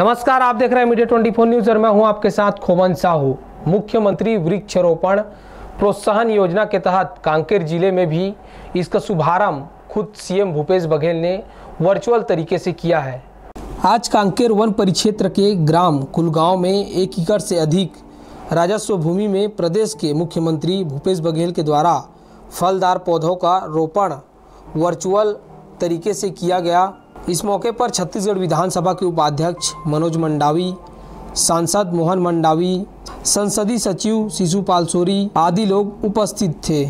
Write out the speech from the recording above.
नमस्कार, आप देख रहे हैं मीडिया 24 न्यूज़ और मैं हूँ आपके साथ खोमन साहू, मुख्यमंत्री वृक्षारोपण प्रोत्साहन योजना के तहत कांकेर ज़िले में भी इसका शुभारंभ खुद सीएम भूपेश बघेल ने वर्चुअल तरीके से किया है। आज कांकेर वन परिक्षेत्र के ग्राम कुलगांव में एक एकड़ से अधिक राजस्व भूमि में प्रदेश के मुख्यमंत्री भूपेश बघेल के द्वारा फलदार पौधों का रोपण वर्चुअल तरीके से किया गया। इस मौके पर छत्तीसगढ़ विधानसभा के उपाध्यक्ष मनोज मंडावी, सांसद मोहन मंडावी, संसदीय सचिव शिशुपाल सोरी आदि लोग उपस्थित थे।